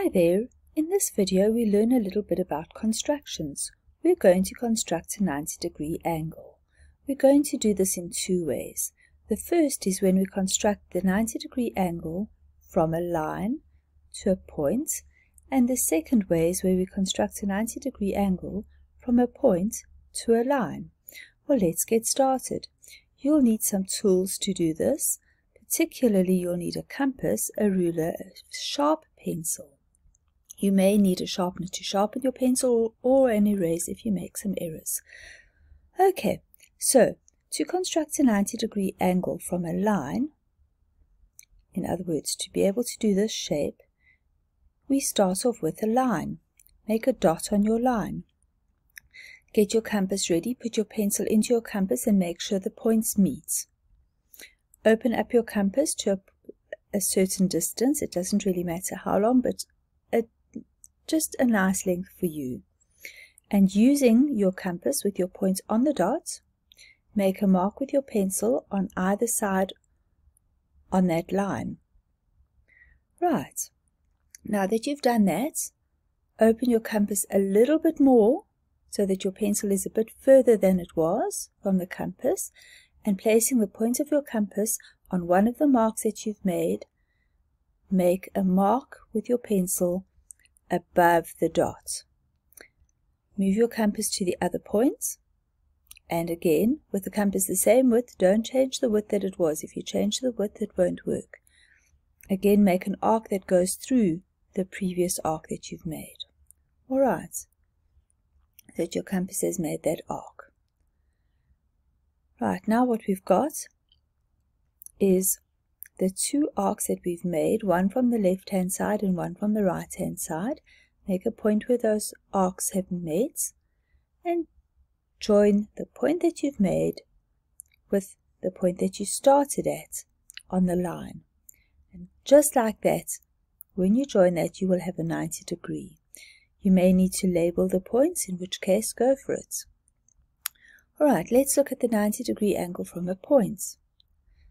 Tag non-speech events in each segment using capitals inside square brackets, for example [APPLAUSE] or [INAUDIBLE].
Hi there! In this video we learn a little bit about constructions. We're going to construct a 90 degree angle. We're going to do this in two ways. The first is when we construct the 90 degree angle from a line to a point and the second way is where we construct a 90 degree angle from a point to a line. Well let's get started. You'll need some tools to do this. Particularly you'll need a compass, a ruler, a sharp pencil. You may need a sharpener to sharpen your pencil or an eraser if you make some errors. Okay, so to construct a 90 degree angle from a line, in other words, to be able to do this shape, we start off with a line. Make a dot on your line. Get your compass ready, put your pencil into your compass and make sure the points meet. Open up your compass to a, a certain distance. It doesn't really matter how long, but just a nice length for you. And using your compass with your points on the dot, make a mark with your pencil on either side on that line. Right, now that you've done that, open your compass a little bit more so that your pencil is a bit further than it was from the compass and placing the point of your compass on one of the marks that you've made, make a mark with your pencil above the dot. Move your compass to the other points. And again, with the compass the same width, don't change the width that it was. If you change the width, it won't work. Again, make an arc that goes through the previous arc that you've made. Alright, that your compass has made that arc. Right, now what we've got is the two arcs that we've made, one from the left hand side and one from the right hand side, make a point where those arcs have met and join the point that you've made with the point that you started at on the line. And just like that, when you join that, you will have a 90 degree. You may need to label the points, in which case go for it. Alright, let's look at the 90 degree angle from a point.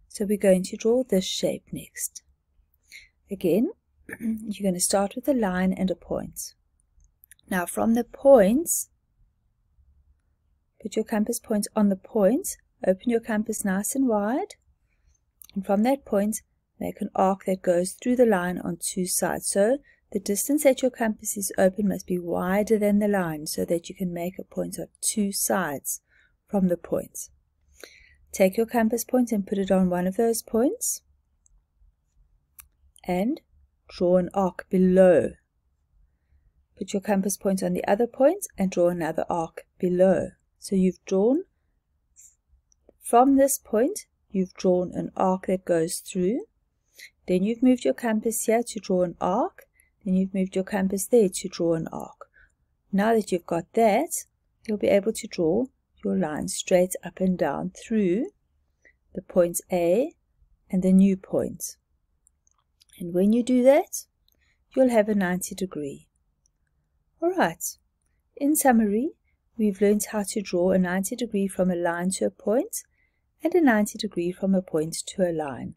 So we're going to draw this shape next. Again, [CLEARS THROAT] you're going to start with a line and a point. Now from the points, put your compass point on the point, open your compass nice and wide, and from that point, make an arc that goes through the line on two sides. So the distance that your compass is open must be wider than the line so that you can make a point of two sides from the point. Take your compass point and put it on one of those points and draw an arc below. Put your compass point on the other point and draw another arc below. So you've drawn from this point, you've drawn an arc that goes through. Then you've moved your compass here to draw an arc. Then you've moved your compass there to draw an arc. Now that you've got that, you'll be able to draw your line straight up and down through the point A and the new point. And when you do that, you'll have a 90 degree. Alright, in summary, we've learned how to draw a 90 degree from a line to a point and a 90 degree from a point to a line.